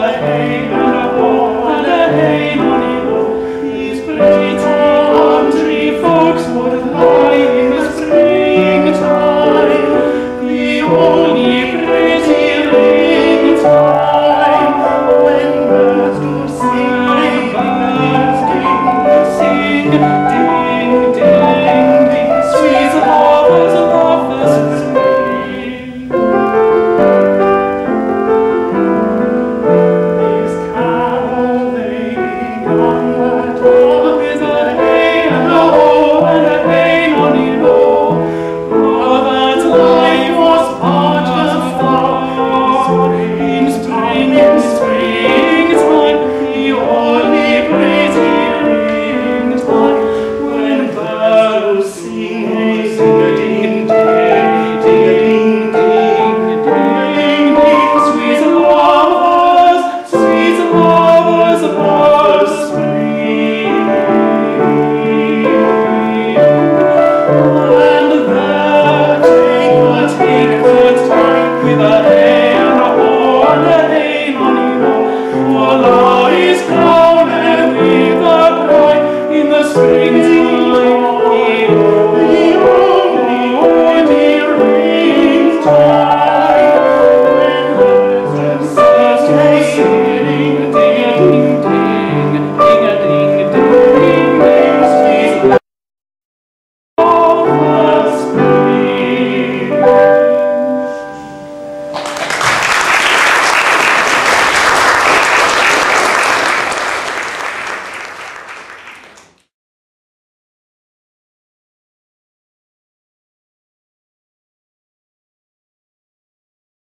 thy name.